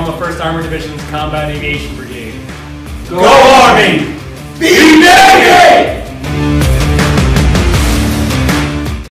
Oklahoma 1st Armored Division's Combat Aviation Brigade. Go, Go Army!